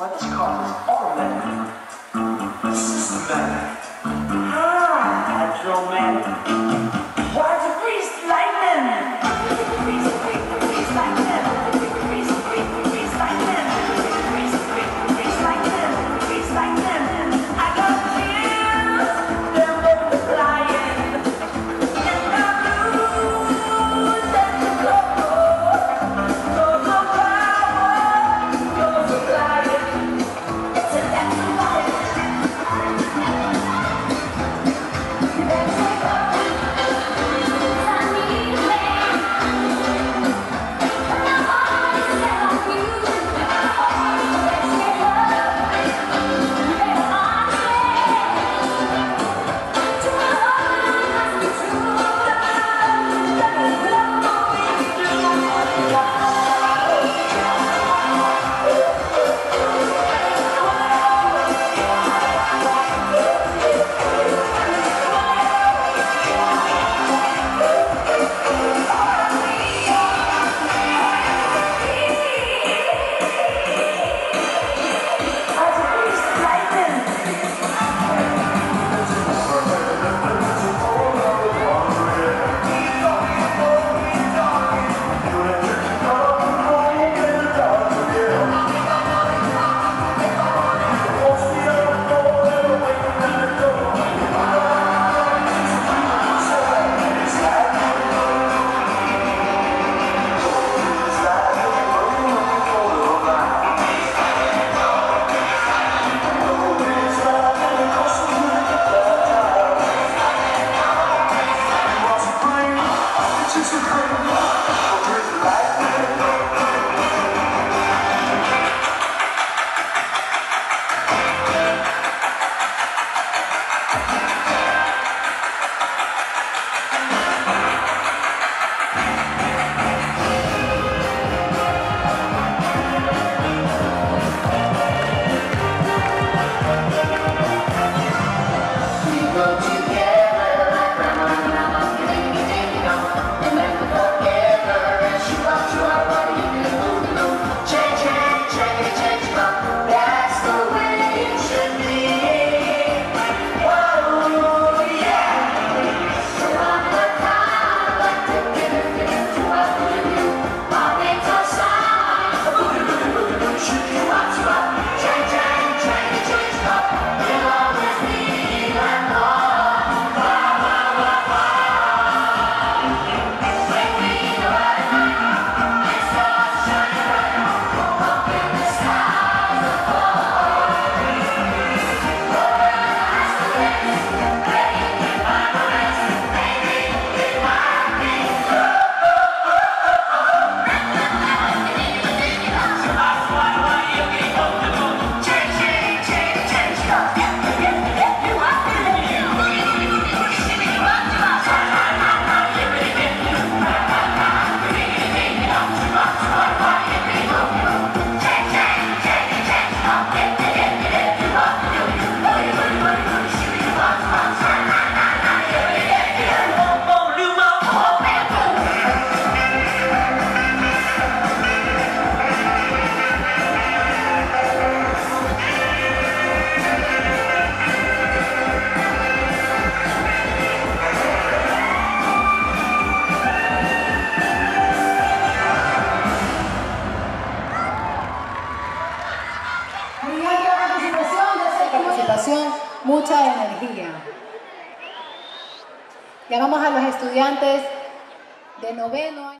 Let's call this automatic. Ah. mucha energía. Ya vamos a los estudiantes de noveno.